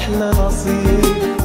أحلى نصيب.